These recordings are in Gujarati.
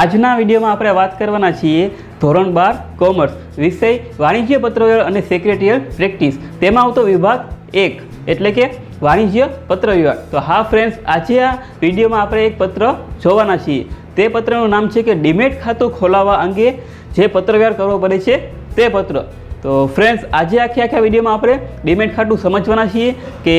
આજના વિડીયોમાં આપણે વાત કરવાના છીએ ધોરણ બાર કોમર્સ, વિષય વાણિજ્ય પત્રવ્યવહાર અને સેક્રેટરીયલ પ્રેક્ટિસ તેમાં આવતો વિભાગ એક, એટલે કે વાણિજ્ય પત્રવ્યવહાર. તો હા ફ્રેન્ડ્સ આજે આ વિડીયોમાં આપણે એક પત્ર જોવાના છીએ. તે પત્રનું નામ છે કે ડીમેટ ખાતું ખોલાવવા અંગે જે પત્રવ્યવહાર કરવો પડે છે તે પત્ર. તો ફ્રેન્ડ્સ આજે આખી આખા વિડીયોમાં આપણે ડીમેટ ખાતું સમજવાના છીએ કે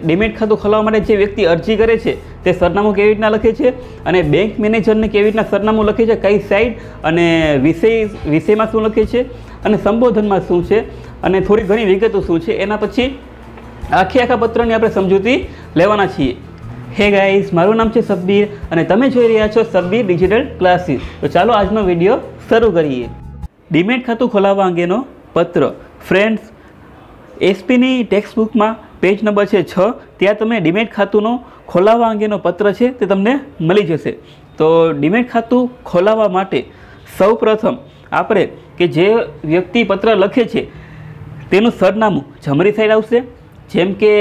ડીમેટ ખાતું ખોલાવવા માટે જે વ્યક્તિ અરજી કરે છે, તે સરનામું કેવી રીતના લખે છે અને બેંક મેનેજરને કેવી રીતના સરનામું લખે છે, કઈ સાઈડ અને વિષય, વિષયમાં શું લખે છે અને સંબોધનમાં શું છે અને થોડી ઘણી વિગતો શું છે, એના પછી આખી આખા પત્રની આપણે સમજૂતી લેવાના છીએ. હે ગાઈસ મારું નામ છે સબ્બીર અને તમે જોઈ રહ્યા છો સબ્બીર ડિજિટલ ક્લાસીસ તો ચાલો આજનો વીડિયો શરૂ કરીએ. ડીમેટ ખાતું ખોલાવવા અંગેનો પત્ર. ફ્રેન્ડ્સ એસપીની ટેક્સ્ટબુકમાં પેજ નંબર છે છ. ત્યાં તમે ડીમેટ ખાતુંનો ખોલાવવા અંગેનો પત્ર છે તે તમને મળી જશે. તો ડીમેટ ખાતું ખોલાવવા માટે સૌ પ્રથમ આપણે કે જે વ્યક્તિ પત્ર લખે છે, તેનું સરનામું જમણી સાઈડ આવશે. જેમ કે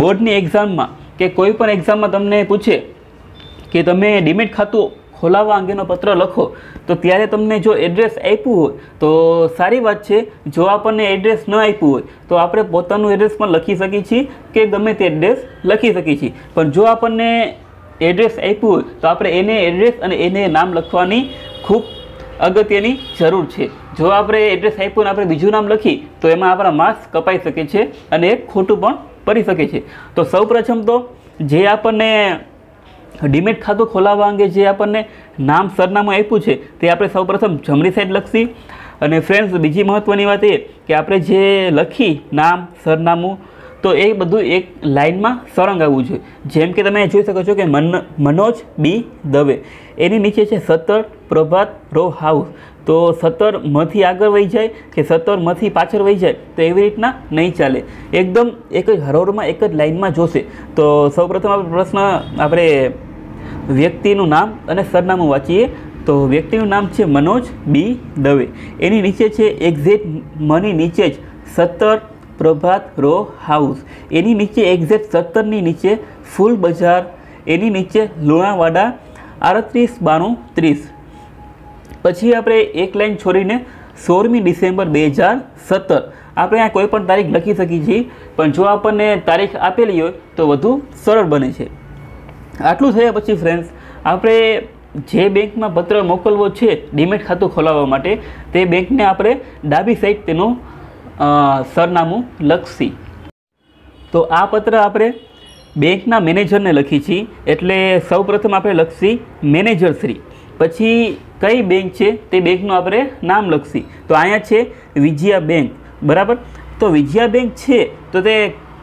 બોર્ડની એક્ઝામમાં કે કોઈ પણ એક્ઝામમાં તમને પૂછે કે તમે ડીમેટ ખાતું ખોલાવવા અંગેનો પત્ર લખો. તો ત્યારે તમને જો એડ્રેસ આપ્યું હોય, તો સારી વાત છે. જો આપણને એડ્રેસ ન આપ્યું હોય, તો આપણે પોતાનું એડ્રેસ પણ લખી શકીએ છીએ કે ગમે તે એડ્રેસ લખી શકીએ છીએ. પણ જો આપણને એડ્રેસ આપ્યું હોય, તો આપણે એને એડ્રેસ અને એને નામ લખવાની ખૂબ અગત્યની જરૂર છે. જો આપણે એડ્રેસ આપ્યું અને આપણે બીજું નામ લખી, તો એમાં આપણા માર્ક્સ કપાઈ શકે છે અને એ ખોટું પણ પડી શકે છે. તો સૌપ્રથમ તો જે આપણને ડીમેટ ખાતું ખોલાવવા અંગે જે આપણને નામ સરનામું આપ્યું છે, તે આપણે સૌપ્રથમ જમણી સાઈડ લખશી. અને ફ્રેન્ડ્સ બીજી મહત્ત્વની વાત એ કે આપણે જે લખી નામ, સરનામું, તો એ બધું એક લાઇનમાં સરંગ આવવું જોઈએ જેમ કે તમે જોઈ શકો છો કે મન, મનોજ બી દવે. એની નીચે છે સત્તર પ્રભાત રો હાઉસ. તો સત્તર મથી આગળ વહી જાય કે સત્તર મથી પાછળ વહી જાય, તો એવી રીતના નહીં ચાલે. એકદમ એક જ હરોળમાં એક જ લાઇનમાં જોશે. તો સૌપ્રથમ આપણે પ્રશ્ન આપણે વ્યક્તિનું નામ અને સરનામું વાંચીએ તો વ્યક્તિનું નામ છે મનોજ બી દવે. એની નીચે છે એક્ઝેટ મની નીચે જ સત્તર પ્રભાત રો હાઉસ એની નીચે એક્ઝેટ સત્તરની નીચે ફૂલ બજાર. એની નીચે લુણાવાડા, આડત્રીસ બાણું ત્રીસ. પછી આપણે એક લાઈન છોડીને સોળમી ડિસેમ્બર બે હજાર સત્તર. આપણે આ કોઈ પણ તારીખ લખી શકીએ છીએ, પણ જો આપણને તારીખ આપેલી હોય તો વધુ સરળ બને છે. આટલું થયા પછી ફ્રેન્ડ્સ આપણે જે બેંકમાં પત્ર મોકલવો છે, ડીમેટ ખાતું ખોલાવવા માટે, તે બેંકને આપણે ડાબી સાઈડ તેનું સરનામું લખશી. તો આ પત્ર આપણે બેંકના મેનેજરને લખી છીએ એટલે સૌપ્રથમ આપણે લખશી મેનેજરશ્રી પછી કઈ બેંક છે, તે બેંકનું આપણે નામ લખશી. તો અહીંયા છે વિજયા બેંક, બરાબર? તો વિજયા બેંક છે, તો તે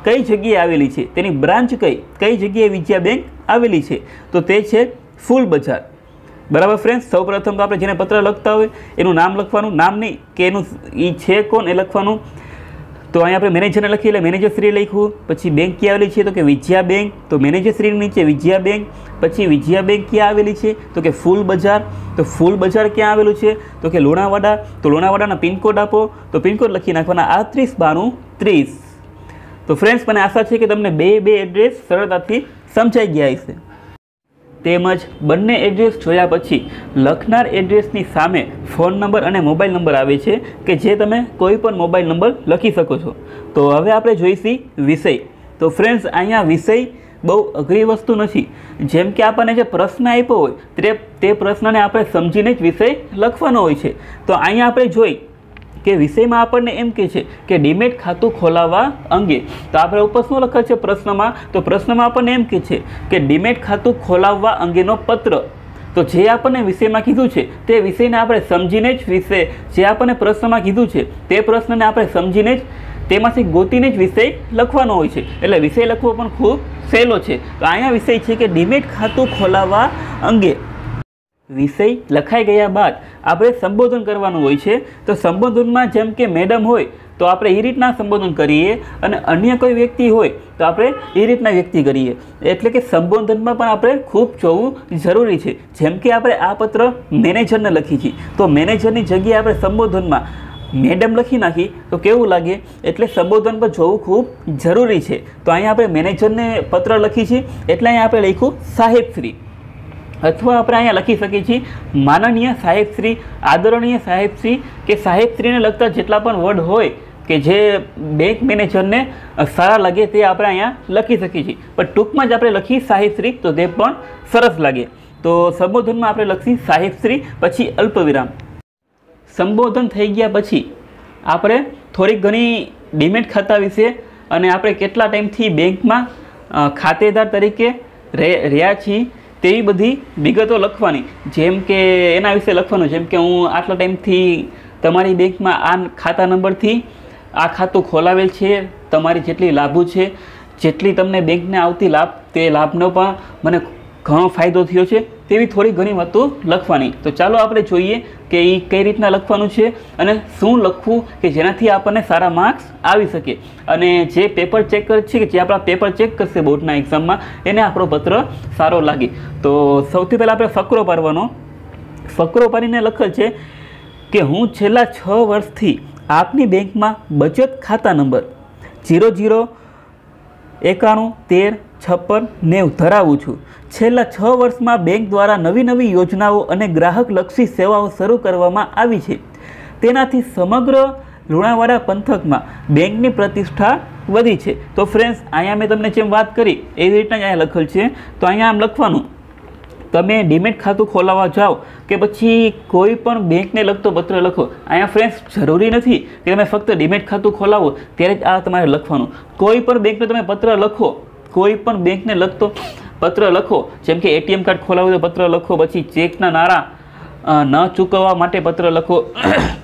કઈ જગ્યાએ આવેલી છે? તેની બ્રાન્ચ કઈ? કઈ જગ્યાએ વિજયા બેંક આવેલી છે. તો તે છે ફૂલ બજાર. બરાબર ફ્રેન્ડ્સ સૌપ્રથમ તો આપણે જેને પત્ર લખતા હોય, એનું નામ લખવાનું. નામ નહીં, કે એનું એ છે કોણ એ લખવાનું. તો અહીંયા આપણે મેનેજરને લખીએ એટલે મેનેજરશ્રી લખ્યું પછી બેંક ક્યાં આવેલી છે તો કે વિજયા બેંક તો મેનેજરશ્રીની નીચે વિજયા બેંક પછી વિજયા બેંક ક્યાં આવેલી છે તો કે ફૂલ બજાર. તો ફૂલ બજાર ક્યાં આવેલું છે તો કે લોણાવાડા. તો લુણાવાડાના પિનકોડ આપો. તો પિનકોડ લખી નાખવાના ત્રીસ બાણું ત્રીસ. તો ફ્રેન્ડ્સ મને આશા છે કે તમને બે બે એડ્રેસ સરળતાથી સમજાઈ ગયા હશે. તેમજ બંને એડ્રેસ જોયા પછી લખનાર એડ્રેસની સામે ફોન નંબર અને મોબાઈલ નંબર આવે છે કે જે તમે કોઈ પણ મોબાઈલ નંબર લખી શકો છો. તો હવે આપણે જોઈશી વિષય. તો ફ્રેન્ડ્સ અહીંયા વિષય બહુ અઘરી વસ્તુ નથી. જેમ કે આપણને જે પ્રશ્ન આપ્યો હોય, તે તે પ્રશ્નને આપણે સમજીને જ વિષય લખવાનો હોય છે. તો અહીંયા આપણે જોઈ કે વિષયમાં આપણને એમ કહે છે કે ડીમેટ ખાતું ખોલાવવા અંગે. તો આપણે ઉપર શું લખેલ છે પ્રશ્નમાં? તો પ્રશ્નમાં આપણને એમ કહે છે કે ડીમેટ ખાતું ખોલાવવા અંગેનો પત્ર. તો જે આપણને વિષયમાં કીધું છે તે વિષયને આપણે સમજીને જ વિષય જે આપણને પ્રશ્નમાં કીધું છે તે પ્રશ્નને આપણે સમજીને જ તેમાંથી ગોતીને જ વિષય લખવાનો હોય છે. એટલે વિષય લખવો પણ ખૂબ સહેલો છે. તો અહીંયા વિષય છે કે ડીમેટ ખાતું ખોલાવવા અંગે. વિષય લખાઈ ગયા બાદ આપણે સંબોધન કરવાનું હોય છે. તો સંબોધનમાં જેમ કે મેડમ હોય, તો આપણે એ રીતના સંબોધન કરીએ અને અન્ય કોઈ વ્યક્તિ હોય, તો આપણે એ રીતના વ્યક્તિ કરીએ. એટલે કે સંબોધનમાં પણ આપણે ખૂબ જોવું જરૂરી છે. જેમ કે આપણે આ પત્ર મેનેજરને લખી છીએ તો મેનેજરની જગ્યાએ આપણે સંબોધનમાં મેડમ લખી નાખી, તો કેવું લાગે? એટલે સંબોધન પર જોવું ખૂબ જરૂરી છે. તો અહીંયા આપણે મેનેજરને પત્ર લખી છીએ એટલે અહીંયા આપણે લખ્યું સાહેબ શ્રી. અથવા આપણે અહીંયા લખી શકીએ છીએ, માનનીય સાહેબશ્રી આદરણીય સાહેબશ્રી કે સાહેબશ્રીને લગતા જેટલા પણ વર્ડ હોય કે જે બેંક મેનેજરને સારા લાગે તે આપણે અહીંયા લખી શકીએ છીએ. પણ ટૂંકમાં જ આપણે લખીએ સાહેબશ્રી તો તે પણ સરસ લાગે. તો સંબોધનમાં આપણે લખીએ સાહેબશ્રી પછી અલ્પવિરામ. સંબોધન થઈ ગયા પછી આપણે થોડીક ઘણી ડીમેટ ખાતા વિશે અને આપણે કેટલા ટાઈમથી બેંકમાં ખાતેદાર તરીકે રહે રહ્યા છીએ તેવી બધી વિગતો લખવાની. જેમ કે એના વિશે લખવાનું. જેમ કે હું આટલા ટાઈમથી તમારી બેંકમાં આ ખાતા નંબરથી આ ખાતું ખોલાવેલ છે. તમારી જેટલી લાભો છે, જેટલી તમને બેંકને આવતી લાભ, તે લાભનો પણ મને ઘણો ફાયદો થયો છે તેવી થોડી ઘણી વાતો લખવાની. તો ચાલો આપણે જોઈએ કે એ કઈ રીતના લખવાનું છે અને શું લખવું કે જેનાથી આપણને સારા માર્ક્સ આવી શકે. અને જે પેપર ચેક કરે છે કે જે આપણા પેપર ચેક કરશે બોર્ડના એક્ઝામમાં એને આપણો પત્ર સારો લાગે. તો સૌથી પહેલાં આપણે ફકરો પાડવાનો. ફકરો પાડીને લખેલ છે કે હું છેલ્લા છ વર્ષથી આપની બેંકમાં બચત ખાતા નંબર જીરો જીરો એકાણું તેર છપ્પન નેવું ધરાવું છું. છેલ્લા છ વર્ષમાં બેંક દ્વારા નવી નવી યોજનાઓ અને ગ્રાહકલક્ષી સેવાઓ શરૂ કરવામાં આવી છે. તેનાથી સમગ્ર લુણાવાડા પંથકમાં બેંકની પ્રતિષ્ઠા વધી છે. તો ફ્રેન્ડ્સ અહીંયા મેં તમને જેમ વાત કરી, એવી રીતના જ અહીંયા લખેલ છે. તો અહીંયા આમ લખવાનું. તમે ડીમેટ ખાતું ખોલાવવા જાઓ કે પછી કોઈ પણ બેંકને લગતો પત્ર લખો. અહીંયા ફ્રેન્ડ્સ જરૂરી નથી કે તમે ફક્ત ડીમેટ ખાતું ખોલાવો, ત્યારે જ આ તમારે લખવાનું. કોઈ પણ બેંકને તમે પત્ર લખો કોઈ પણ બેંકને લગતો પત્ર લખો. જેમ કે એટીએમ કાર્ડ ખોલાવ્યું તો પત્ર લખો, પછી ચેકના નાણાં ન ચૂકવવા માટે પત્ર લખો.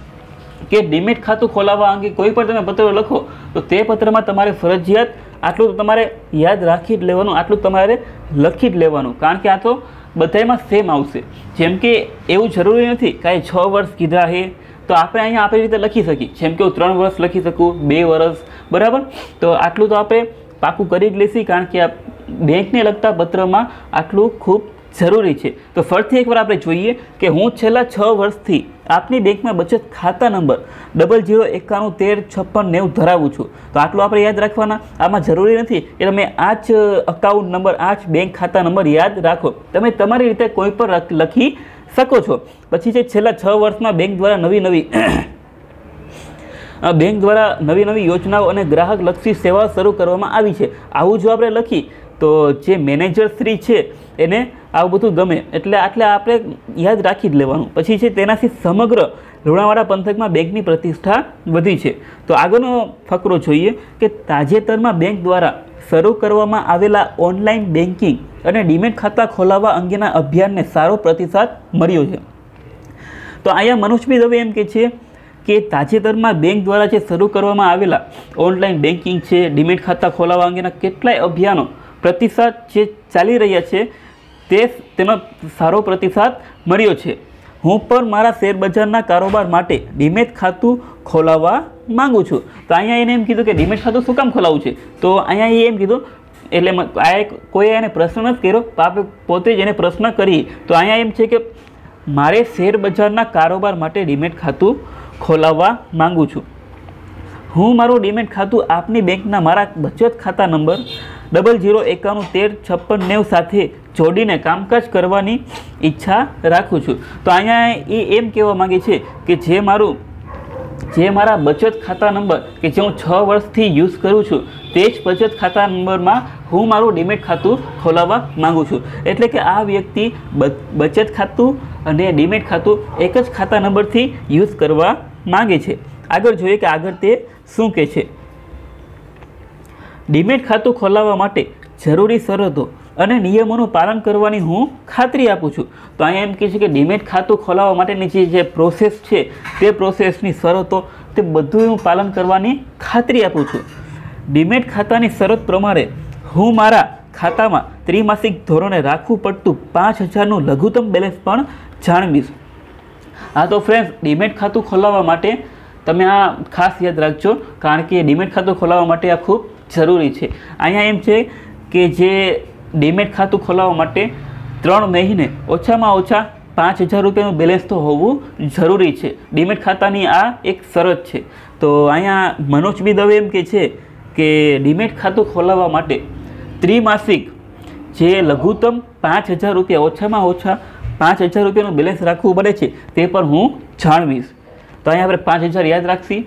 કે ડીમેટ ખાતું ખોલાવવા અંગે કોઈ પણ તમે પત્ર લખો, તો તે પત્રમાં તમારે ફરજિયાત આટલું તમારે યાદ રાખી જ લેવાનું, આટલું તમારે લખી જ લેવાનું. કારણ કે આ તો બધામાં સેમ આવશે. જેમ કે એવું જરૂરી નથી કાંઈ છ વર્ષ કીધા છે તો આપણે અહીંયા આપણી રીતે લખી શકીએ. જેમ કે હું ત્રણ વર્ષ લખી શકું, બે વર્ષ, બરાબર? તો આટલું તો આપણે પાકું કરી જ લેશી કારણ કે આ બેંકને લગતા પત્રમાં આટલું ખૂબ જરૂરી છે. તો ફરીથી એકવાર આપણે જોઈએ કે હું છેલ્લા છ વર્ષથી આપની બેંકમાં બચત ખાતા નંબર ડબલ જીરો એકાણું તેર છપ્પન નેવું ધરાવું છું. તો આટલું આપણે યાદ રાખવાના? આમાં જરૂરી નથી કે તમે આ જ અકાઉન્ટ નંબર આ જ બેંક ખાતા નંબર યાદ રાખો. તમે તમારી રીતે કોઈ પણ લખી શકો છો. પછી છે છેલ્લા છ વર્ષમાં બેંક દ્વારા નવી નવી બેંક દ્વારા નવી નવી યોજનાઓ અને ગ્રાહકલક્ષી સેવા શરૂ કરવામાં આવી છે. આવું જો આપણે લખી, તો જે મેનેજર શ્રી છે, એને આવું બધું ગમે. એટલે આટલે આપણે યાદ રાખી જ લેવાનું. પછી છે તેનાથી સમગ્ર લુણાવાડા પંથકમાં બેંકની પ્રતિષ્ઠા વધી છે. તો આગળનો ફકરો જોઈએ કે તાજેતરમાં બેંક દ્વારા શરૂ કરવામાં આવેલા ઓનલાઈન બેન્કિંગ અને ડીમેટ ખાતા ખોલાવવા અંગેના અભિયાનને સારો પ્રતિસાદ મળ્યો છે. તો અહીંયા મનોજભાઈ દવે એમ કે છે કે તાજેતરમાં બેંક દ્વારા જે શરૂ કરવામાં આવેલા ઓનલાઈન બેન્કિંગ છે, ડીમેટ ખાતા ખોલાવવા અંગેના કેટલાય અભિયાનો પ્રતિસાદ જે ચાલી રહ્યા છે, તે તેનો સારો પ્રતિસાદ મળ્યો છે. હું પણ મારા શેરબજારના કારોબાર માટે ડીમેટ ખાતું ખોલાવવા માગું છું. તો અહીંયા એને એમ કીધું કે ડીમેટ ખાતું શું કામ ખોલાવવું છે? તો અહીંયા એ એમ કીધું, એટલે આ એક કોઈ એને પ્રશ્ન જ કર્યો આપણે પોતે જ એને પ્રશ્ન કરીએ તો અહીંયા એમ છે કે મારે શેરબજારના કારોબાર માટે ડીમેટ ખાતું ખોલાવવા માંગુ છું. હું મારું ડીમેટ ખાતું આપની બેંકના મારા બચત ખાતા નંબર ડબલ જીરો એકાણું તેર છપ્પન નેવ સાથે જોડીને કામકાજ કરવાની ઈચ્છા રાખું છું. તો અહીંયા એ એમ કહેવા માગે છે કે જે મારું જે મારા બચત ખાતા નંબર કે જે હું છ વર્ષથી યુઝ કરું છું, તે જ બચત ખાતા નંબરમાં હું મારું ડીમેટ ખાતું ખોલાવવા માગું છું. એટલે કે આ વ્યક્તિ બચત ખાતું અને ડીમેટ ખાતું એક જ ખાતા નંબરથી યુઝ કરવા માગે છે. આગળ જોઈએ કે આગળ તે શું કહે છે. ડીમેટ ખાતું ખોલાવવા માટે જરૂરી શરતો અને નિયમોનું પાલન કરવાની હું ખાતરી આપું છું. તો અહીંયા એમ કહે છે કે ડીમેટ ખાતું ખોલાવવા માટેની જે જે પ્રોસેસ છે, તે પ્રોસેસની શરતો, તે બધું હું પાલન કરવાની ખાતરી આપું છું. ડીમેટ ખાતાની શરત પ્રમાણે હું મારા ખાતામાં ત્રિમાસિક ધોરણે રાખવું પડતું પાંચ હજારનું લઘુત્તમ બેલેન્સ પણ જાણવીશ. હા, તો ફ્રેન્ડ્સ ડીમેટ ખાતું ખોલાવવા માટે તમે આ ખાસ યાદ રાખજો, કારણ કે ડીમેટ ખાતું ખોલાવવા માટે આ ખૂબ જરૂરી છે. અહીંયા એમ છે કે જે ડીમેટ ખાતું ખોલાવવા માટે ત્રણ મહિને ઓછામાં ઓછા પાંચ હજાર રૂપિયાનું બેલેન્સ તો હોવું જરૂરી છે. ડીમેટ ખાતાની આ એક શરત છે. તો અહીંયા મનોજ બી દવે એમ કે છે કે ડીમેટ ખાતું ખોલાવવા માટે ત્રિમાસિક જે લઘુત્તમ પાંચ હજાર રૂપિયા ઓછામાં ઓછા પાંચ હજાર રૂપિયાનું બેલેન્સ રાખવું પડે છે તે પણ હું જાણવીશ. તો અહીંયા આપણે પાંચ હજાર યાદ રાખશી.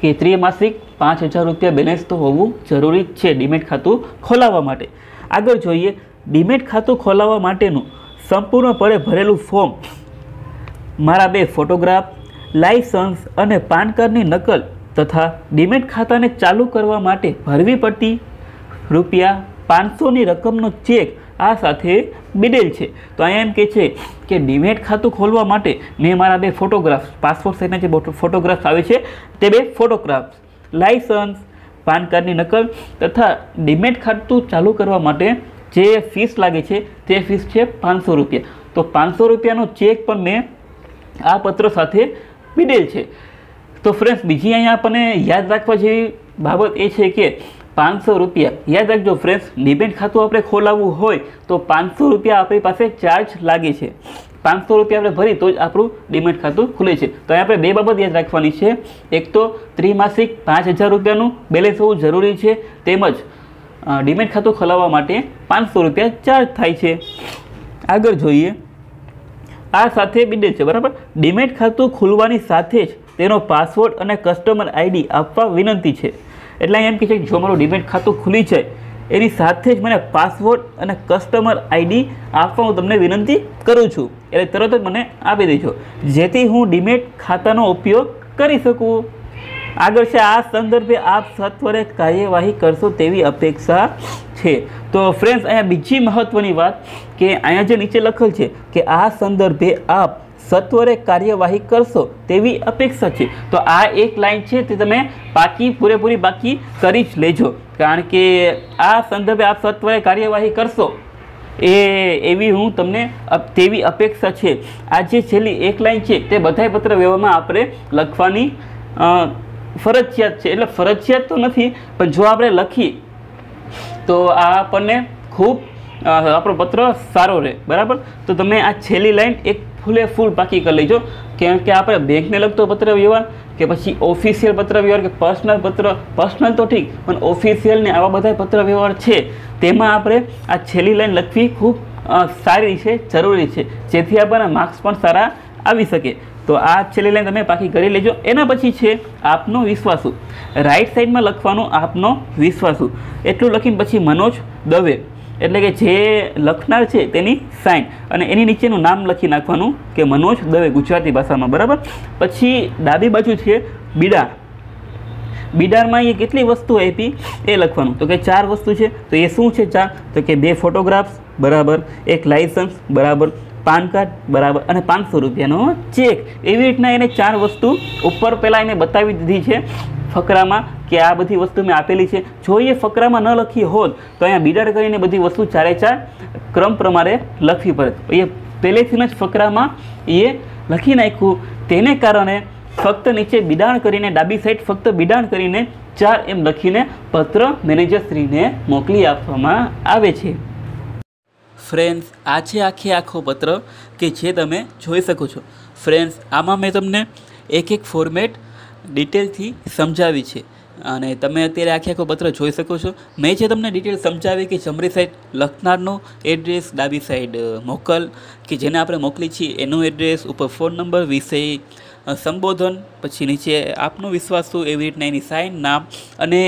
કે ત્રિમાસિક પાંચ હજાર રૂપિયા બેલેન્સ તો હોવું જરૂરી છે ડીમેટ ખાતું ખોલાવવા માટે. આગળ જોઈએ, ડીમેટ ખાતું ખોલાવવા માટેનું સંપૂર્ણપણે ભરેલું ફોર્મ મારા બે ફોટોગ્રાફ લાઇસન્સ અને પાન કાર્ડની નકલ તથા ડીમેટ ખાતાને ચાલુ કરવા માટે ભરવી પડતી રૂપિયા પાંચસોની રકમનો ચેક આ સાથે બિડેલ છે. તો અહીંયા એમ કે છે કે ડીમેટ ખાતું ખોલવા માટે મેં મારા બે ફોટોગ્રાફ્સ, પાસપોર્ટ સાઇઝના જે ફોટોગ્રાફ્સ આવે છે, તે બે ફોટોગ્રાફ્સ, લાઇસન્સ, પાન કાર્ડની નકલ તથા ડીમેટ ખાતું ચાલુ કરવા માટે જે ફીસ લાગે છે, તે ફીસ છે પાંચસો રૂપિયા. તો પાંચસો રૂપિયાનો ચેક પણ મેં આ પત્ર સાથે પીડેલ છે. તો ફ્રેન્ડ્સ, બીજી અહીંયા આપણને યાદ રાખવા જેવી બાબત એ છે કે પાંચસો રૂપિયા. યાદ રાખજો ફ્રેન્ડ્સ ડિબેટ ખાતું આપણે ખોલાવવું હોય તો પાંચસો રૂપિયા આપણી પાસે ચાર્જ લાગે છે. પાંચસો રૂપિયા આપણે ભરી તો જ આપણું ડીમેટ ખાતું ખુલે છે. તો અહીં આપણે બે બાબત યાદ રાખવાની છે. એક તો ત્રિમાસિક પાંચ હજાર રૂપિયાનું બેલેન્સ હોવું જરૂરી છે. તેમજ ડીમેટ ખાતું ખોલાવવા માટે પાંચસો રૂપિયા ચાર્જ થાય છે. આગળ જોઈએ. આ સાથે બિડેલ છે, બરાબર? ડીમેટ ખાતું ખુલવાની સાથે જ તેનો પાસવર્ડ અને કસ્ટમર આઈડી આપવા વિનંતી છે. એટલે એમ કહે છે કે જો મારું ડિમેટ ખાતું ખુલી છે, એની સાથે જ મને પાસવર્ડ અને કસ્ટમર આઈડી આપવા હું તમને વિનંતી કરું છું. એટલે તરત જ મને આપી દેજો. જેથી હું ડીમેટ ખાતાનો ઉપયોગ કરી શકું. આગળ છે, આ સંદર્ભે આપ સત્વરે કાર્યવાહી કરશો તેવી અપેક્ષા છે. તો ફ્રેન્ડ્સ અહીંયા બીજી મહત્ત્વની વાત કે અહીંયા જે નીચે લખેલ છે કે આ સંદર્ભે આપ સત્વરે કાર્યવાહી કરશો તેવી અપેક્ષા છે. તો આ એક લાઈન છે તે તમે પાકી પૂરેપૂરી બાકી કરી જ લેજો. કારણ કે આ સંદર્ભે આપ સત્વરે કાર્યવાહી કરશો એ એવી હું તમને તેવી અપેક્ષા છે. આ જે છેલ્લી એક લાઈન છે તે બધાય પત્ર વ્યવહારમાં આપણે લખવાની ફરજિયાત છે. એટલે ફરજિયાત તો નથી, પણ જો આપણે લખી, તો આ આપણને ખૂબ આપણો પત્ર સારો રહે. બરાબર? તો તમે આ છેલ્લી લાઈન એક ફૂલે ફૂલ પાકી કરી લેજો. કેમ કે આપણે બેંકને લગતો પત્ર વ્યવહાર કે પછી ઓફિશિયલ પત્ર વ્યવહાર કે પર્સનલ પત્ર પર્સનલ તો ઠીક, પણ ઓફિશિયલને આવા બધા પત્ર વ્યવહાર છે. તેમાં આપણે આ છેલ્લી લાઈન લખવી ખૂબ સારી છે, જરૂરી છે. જેથી આપણને માર્ક્સ પણ સારા આવી શકે. તો આ છેલ્લી લાઈન તમે પાકી કરી લેજો. એના પછી છે આપનો વિશ્વાસુ. રાઈટ સાઈડમાં લખવાનું આપનો વિશ્વાસુ. એટલું લખીને પછી મનોજ દવે. એટલે કે જે લખનાર છે તેની સાઇન અને એની નીચેનું નામ લખી નાખવાનું કે મનોજ દવે ગુજરાતી ભાષામાં, બરાબર? પછી ડાબી બાજુ છે બિડાર. બિડારમાં એ કેટલી વસ્તુ આપી? એ લખવાનું. તો કે ચાર વસ્તુ છે. તો એ શું છે ચાર તો કે બે ફોટોગ્રાફ્સ, બરાબર? એક લાઇસન્સ બરાબર? પાન કાર્ડ બરાબર અને પાંચસો રૂપિયાનો ચેક. એવી રીતના એને ચાર વસ્તુ ઉપર પહેલાં એને બતાવી દીધી છે ફકરામાં કે આ બધી વસ્તુ મેં આપેલી છે. જો એ ફકરામાં ન લખી હોત તો અહીંયા બિડાડ કરીને બધી વસ્તુ ચારે ચાર ક્રમ પ્રમાણે લખવી પડે એ પહેલેથી જ ફકરામાં એ લખી નાખ્યું. તેને કારણે ફક્ત નીચે બિડાણ કરીને ડાબી સાઈડ ફક્ત બિડાણ કરીને ચાર એમ લખીને પત્ર મેનેજરશ્રીને મોકલી આપવામાં આવે છે. ફ્રેન્ડ્સ આ છે આખે આખો પત્ર કે જે તમે જોઈ શકો છો. ફ્રેન્ડ્સ આમાં મેં તમને એક એક ફોર્મેટ ડિટેલથી સમજાવી છે. અને તમે અત્યારે આખે આખો પત્ર જોઈ શકો છો. મેં જે તમને ડિટેલ સમજાવી કે જમરી સાઈડ લખનારનો એડ્રેસ ડાબી સાઈડ મોકલ, કે જેને આપણે મોકલી છીએ એનું એડ્રેસ ઉપર ફોન નંબર વિષય સંબોધન, પછી નીચે આપનો વિશ્વાસ શું, એવી રીતના એની સાઇન નામ, અને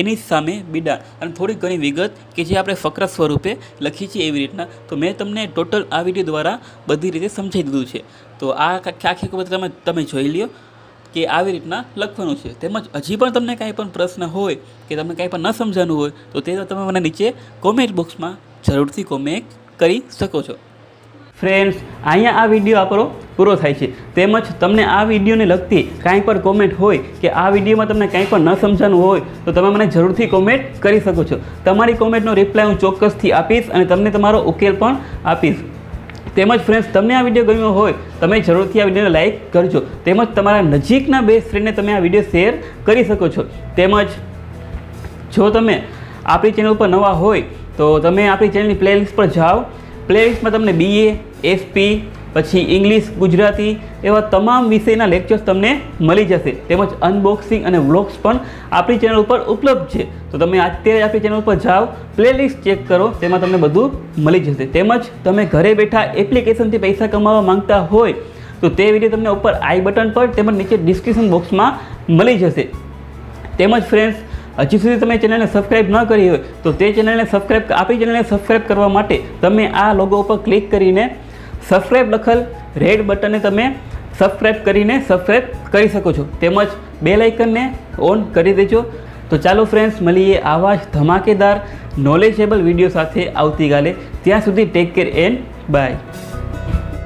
એની સામે બિડાણ અને થોડીક ઘણી વિગત કે જે આપણે ફકરા સ્વરૂપે લખી છીએ એવી રીતના. તો મેં તમને ટોટલ આ વીડિયો દ્વારા બધી રીતે સમજાવી દીધું છે. તો આ આખી ખબર તમે તમે જોઈ લ્યો કે આવી રીતના લખવાનું છે. તેમજ હજી પણ તમને કાંઈ પણ પ્રશ્ન હોય કે તમને કાંઈ પણ ન સમજાનું હોય તો તે તમે મને નીચે કોમેન્ટ બોક્સમાં જરૂરથી કોમેન્ટ કરી શકો છો. ફ્રેન્ડ્સ અહીંયા આ વીડિયો આપણો પૂરો થાય છે. તેમજ તમને આ વિડીયોને લગતી કાંઈ પણ કોમેન્ટ હોય કે આ વિડીયોમાં તમને કાંઈ પણ ન સમજાનું હોય, તો તમે મને જરૂરથી કોમેન્ટ કરી શકો છો. તમારી કોમેન્ટનો રિપ્લાય હું ચોક્કસથી આપીશ અને તમને તમારો ઉકેલ પણ આપીશ. તેમજ ફ્રેન્ડ્સ તમને આ વીડિયો ગમ્યો હોય, તમે જરૂરથી આ વિડીયોને લાઇક કરજો. તેમજ તમારા નજીકના બે ફ્રેન્ડને તમે આ વીડિયો શેર કરી શકો છો. તેમજ જો તમે આપણી ચેનલ પર નવા હોય, તો તમે આપણી ચેનલની પ્લેલિસ્ટ પર જાઓ. પ્લેલિસ્ટમાં તમને બીએ એસપી પછી ઇંગ્લિશ ગુજરાતી એવા તમામ વિષયના લેક્ચર્સ તમને મળી જશે. તેમજ અનબોક્સિંગ અને વ્લોગ્સ પણ આપણી ચેનલ ઉપર ઉપલબ્ધ છે. તો તમે અત્યારે આપણી ચેનલ ઉપર જાઓ પ્લેલિસ્ટ ચેક કરો, તેમાં તમને બધું મળી જશે. તેમજ તમે ઘરે બેઠા એપ્લિકેશનથી પૈસા કમાવા માંગતા હોય, તો તે વીડિયો તમને ઉપર આઈ બટન પર તેમજ નીચે ડિસ્ક્રિપ્શન બોક્સમાં મળી જશે. તેમજ ફ્રેન્ડ્સ હજી સુધી તમે ચેનલને સબસ્ક્રાઇબ ન કરી હોય તો તે ચેનલને સબસ્ક્રાઇબ આપણી ચેનલને સબસ્ક્રાઇબ કરવા માટે તમે આ લોગો ઉપર ક્લિક કરીને સબસ્ક્રાઇબ લખેલ રેડ બટનને તમે સબસ્ક્રાઇબ કરીને સબસ્ક્રાઇબ કરી શકો છો. તેમજ બે લાઇકનને ઓન કરી દેજો. તો ચાલો ફ્રેન્ડ્સ મળીએ આવા જ ધમાકેદાર નોલેજેબલ વીડિયો સાથે આવતીકાલે. ત્યાં સુધી ટેક કેર એન્ડ બાય